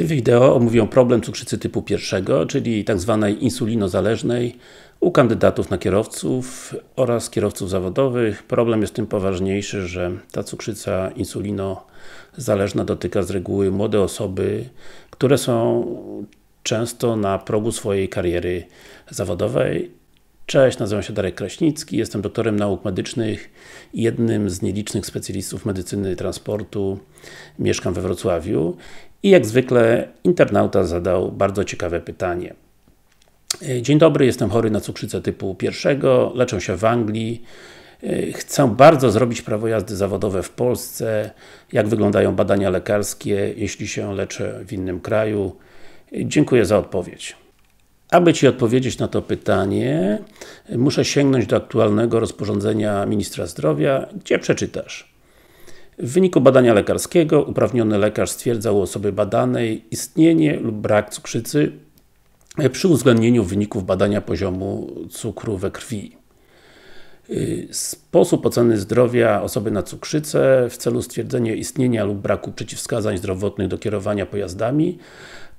tym wideo omówię problem cukrzycy typu pierwszego, czyli tak zwanej insulinozależnej u kandydatów na kierowców oraz kierowców zawodowych. Problem jest tym poważniejszy, że ta cukrzyca insulinozależna dotyka z reguły młode osoby, które są często na progu swojej kariery zawodowej. Cześć, nazywam się Darek Kraśnicki, jestem doktorem nauk medycznych i jednym z nielicznych specjalistów medycyny transportu. Mieszkam we Wrocławiu i jak zwykle internauta zadał bardzo ciekawe pytanie. Dzień dobry, jestem chory na cukrzycę typu pierwszego, leczę się w Anglii. Chcę bardzo zrobić prawo jazdy zawodowe w Polsce. Jak wyglądają badania lekarskie, jeśli się leczę w innym kraju? Dziękuję za odpowiedź. Aby Ci odpowiedzieć na to pytanie, muszę sięgnąć do aktualnego rozporządzenia Ministra Zdrowia, gdzie przeczytasz w wyniku badania lekarskiego uprawniony lekarz stwierdzał u osoby badanej istnienie lub brak cukrzycy przy uwzględnieniu wyników badania poziomu cukru we krwi. Sposób oceny zdrowia osoby na cukrzycę w celu stwierdzenia istnienia lub braku przeciwwskazań zdrowotnych do kierowania pojazdami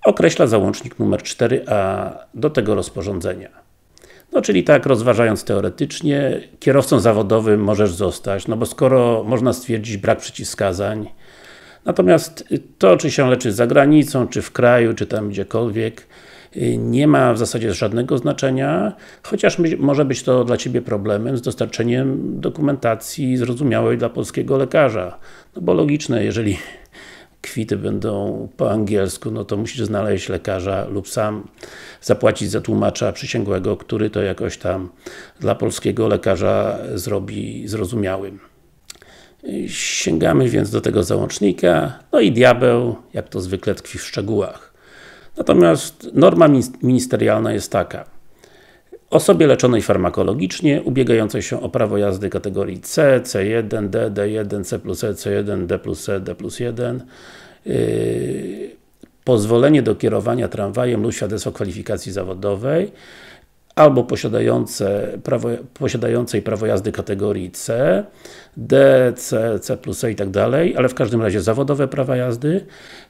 określa załącznik numer 4a do tego rozporządzenia. No czyli tak, rozważając teoretycznie, kierowcą zawodowym możesz zostać, no bo skoro można stwierdzić brak przeciwwskazań, natomiast to, czy się leczy za granicą, czy w kraju, czy tam gdziekolwiek, nie ma w zasadzie żadnego znaczenia, chociaż może być to dla Ciebie problemem z dostarczeniem dokumentacji zrozumiałej dla polskiego lekarza. No bo logiczne, jeżeli kwity będą po angielsku, no to musisz znaleźć lekarza lub sam zapłacić za tłumacza przysięgłego, który to jakoś tam dla polskiego lekarza zrobi zrozumiałym. Sięgamy więc do tego załącznika, no i diabeł, jak to zwykle tkwi w szczegółach. Natomiast norma ministerialna jest taka. Osobie leczonej farmakologicznie, ubiegającej się o prawo jazdy kategorii C, C1, D, D1, C plus E, C1, D plus E, D plus 1 yy, pozwolenie do kierowania tramwajem lub świadectwo kwalifikacji zawodowej albo posiadające prawo, posiadającej prawo jazdy kategorii C, D, C, C plus E i tak dalej, ale w każdym razie zawodowe prawa jazdy,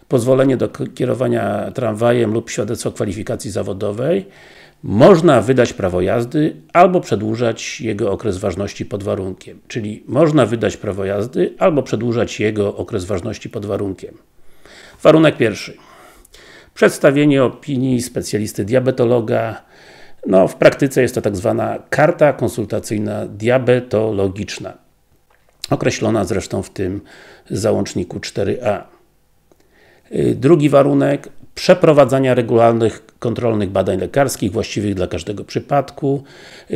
pozwolenie do kierowania tramwajem lub świadectwo kwalifikacji zawodowej, można wydać prawo jazdy albo przedłużać jego okres ważności pod warunkiem. Czyli można wydać prawo jazdy albo przedłużać jego okres ważności pod warunkiem. Warunek pierwszy. Przedstawienie opinii specjalisty diabetologa. No, w praktyce jest to tak zwana karta konsultacyjna diabetologiczna. Określona zresztą w tym załączniku 4a. Drugi warunek przeprowadzania regularnych kontrolnych badań lekarskich właściwych dla każdego przypadku,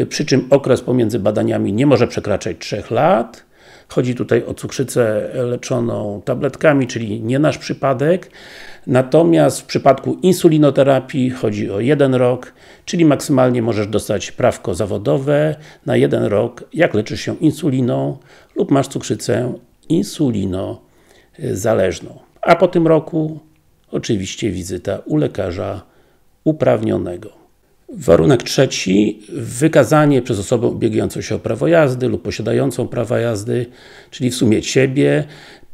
przy czym okres pomiędzy badaniami nie może przekraczać 3 lat. Chodzi tutaj o cukrzycę leczoną tabletkami, czyli nie nasz przypadek. Natomiast w przypadku insulinoterapii chodzi o jeden rok, czyli maksymalnie możesz dostać prawko zawodowe na jeden rok, jak leczysz się insuliną lub masz cukrzycę insulinozależną. A po tym roku oczywiście wizyta u lekarza uprawnionego. Warunek trzeci, wykazanie przez osobę ubiegającą się o prawo jazdy lub posiadającą prawo jazdy, czyli w sumie Ciebie,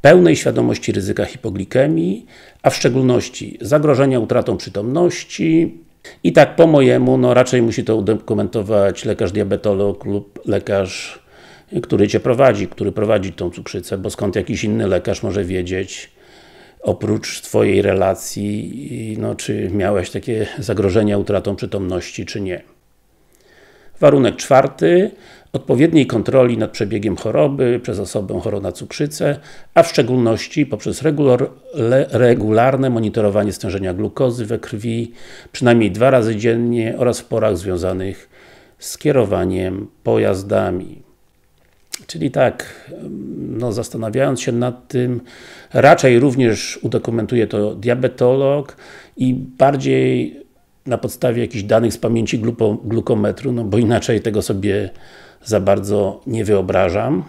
pełnej świadomości ryzyka hipoglikemii, a w szczególności zagrożenia utratą przytomności. I tak po mojemu, no raczej musi to udokumentować lekarz diabetolog lub lekarz, który Cię prowadzi, który prowadzi tą cukrzycę, bo skąd jakiś inny lekarz może wiedzieć, oprócz Twojej relacji, no, czy miałeś takie zagrożenia utratą przytomności, czy nie. Warunek czwarty, odpowiedniej kontroli nad przebiegiem choroby przez osobę chorą na cukrzycę, a w szczególności poprzez regularne monitorowanie stężenia glukozy we krwi, przynajmniej dwa razy dziennie oraz w porach związanych z kierowaniem pojazdami. Czyli tak, no zastanawiając się nad tym, raczej również udokumentuje to diabetolog i bardziej na podstawie jakichś danych z pamięci glukometru, no bo inaczej tego sobie za bardzo nie wyobrażam.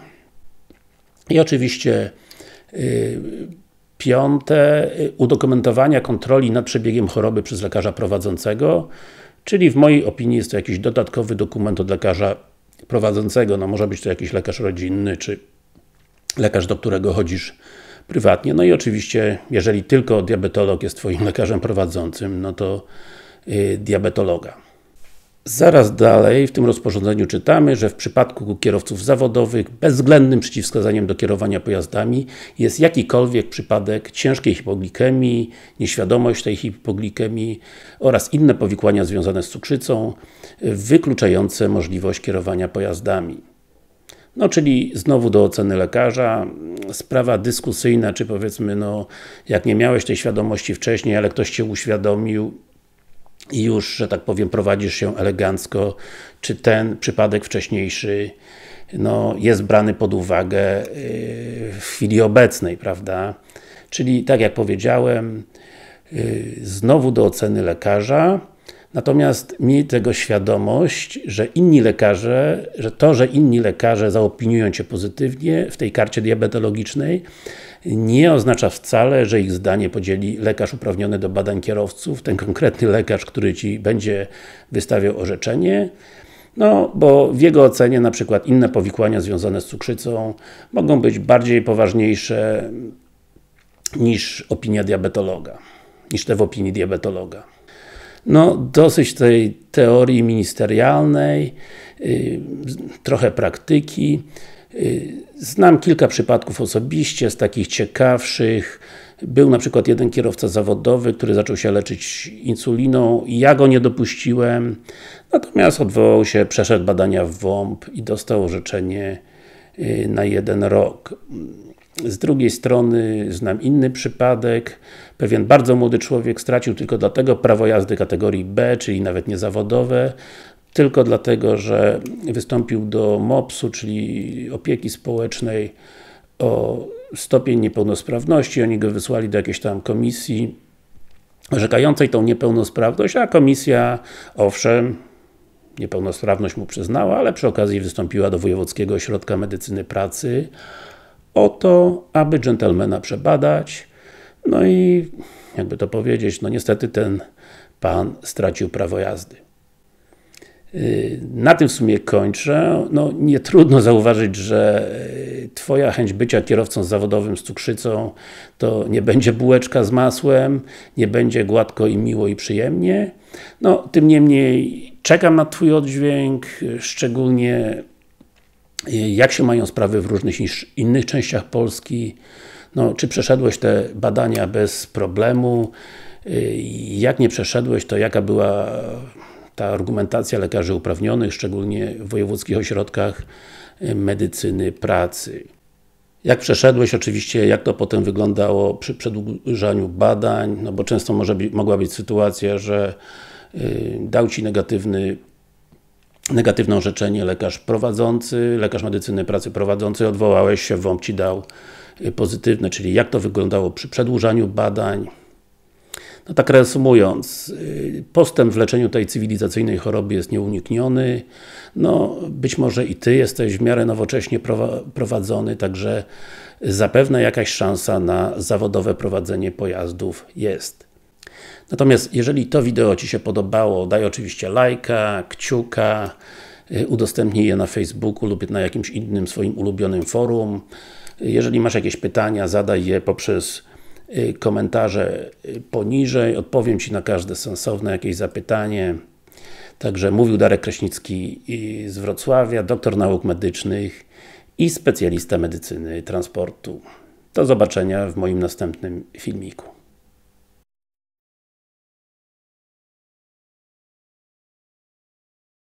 I oczywiście yy, piąte, y, udokumentowania kontroli nad przebiegiem choroby przez lekarza prowadzącego, czyli w mojej opinii jest to jakiś dodatkowy dokument od lekarza prowadzącego, no może być to jakiś lekarz rodzinny, czy lekarz, do którego chodzisz prywatnie. No i oczywiście, jeżeli tylko diabetolog jest Twoim lekarzem prowadzącym, no to yy, diabetologa. Zaraz dalej w tym rozporządzeniu czytamy, że w przypadku kierowców zawodowych bezwzględnym przeciwwskazaniem do kierowania pojazdami jest jakikolwiek przypadek ciężkiej hipoglikemii, nieświadomość tej hipoglikemii oraz inne powikłania związane z cukrzycą, wykluczające możliwość kierowania pojazdami. No, czyli znowu do oceny lekarza, sprawa dyskusyjna, czy powiedzmy, no, jak nie miałeś tej świadomości wcześniej, ale ktoś Cię uświadomił, i już, że tak powiem, prowadzisz się elegancko, czy ten przypadek wcześniejszy no, jest brany pod uwagę yy, w chwili obecnej, prawda? Czyli, tak jak powiedziałem, yy, znowu do oceny lekarza, Natomiast miej tego świadomość, że inni lekarze, że to, że inni lekarze zaopiniują Cię pozytywnie w tej karcie diabetologicznej, nie oznacza wcale, że ich zdanie podzieli lekarz uprawniony do badań kierowców, ten konkretny lekarz, który Ci będzie wystawiał orzeczenie, no, bo w jego ocenie na przykład inne powikłania związane z cukrzycą mogą być bardziej poważniejsze niż opinia diabetologa, niż te w opinii diabetologa. No, dosyć tej teorii ministerialnej, yy, trochę praktyki. Y, znam kilka przypadków osobiście, z takich ciekawszych. Był na przykład jeden kierowca zawodowy, który zaczął się leczyć insuliną i ja go nie dopuściłem. Natomiast odwołał się, przeszedł badania w WOMP i dostał orzeczenie y, na jeden rok. Z drugiej strony znam inny przypadek. Pewien bardzo młody człowiek stracił tylko dlatego prawo jazdy kategorii B, czyli nawet niezawodowe, tylko dlatego, że wystąpił do MOPS-u, czyli opieki społecznej o stopień niepełnosprawności, oni go wysłali do jakiejś tam komisji orzekającej tą niepełnosprawność, a komisja, owszem, niepełnosprawność mu przyznała, ale przy okazji wystąpiła do Wojewódzkiego Ośrodka Medycyny Pracy o to, aby dżentelmena przebadać, no i jakby to powiedzieć, no niestety ten pan stracił prawo jazdy. Y, na tym w sumie kończę. No, nie trudno zauważyć, że y, Twoja chęć bycia kierowcą zawodowym z cukrzycą to nie będzie bułeczka z masłem, nie będzie gładko i miło i przyjemnie. No, tym niemniej czekam na Twój oddźwięk, szczególnie y, jak się mają sprawy w różnych innych częściach Polski. No, czy przeszedłeś te badania bez problemu? Jak nie przeszedłeś, to jaka była ta argumentacja lekarzy uprawnionych, szczególnie w wojewódzkich ośrodkach y, medycyny pracy. Jak przeszedłeś, oczywiście, jak to potem wyglądało przy przedłużaniu badań, no bo często może być, mogła być sytuacja, że y, dał Ci negatywny negatywne orzeczenie lekarz prowadzący, lekarz medycyny pracy prowadzący, odwołałeś się, WOMP Ci dał y, pozytywne, czyli jak to wyglądało przy przedłużaniu badań, no tak reasumując, y, postęp w leczeniu tej cywilizacyjnej choroby jest nieunikniony. No, być może i Ty jesteś w miarę nowocześnie prowadzony, także zapewne jakaś szansa na zawodowe prowadzenie pojazdów jest. Natomiast jeżeli to wideo Ci się podobało, daj oczywiście lajka, kciuka, y, udostępnij je na Facebooku lub na jakimś innym swoim ulubionym forum. Jeżeli masz jakieś pytania, zadaj je poprzez komentarze y, poniżej, odpowiem Ci na każde sensowne jakieś zapytanie. Także mówił Darek Kraśnicki z Wrocławia, doktor nauk medycznych i specjalista medycyny transportu. Do zobaczenia w moim następnym filmiku.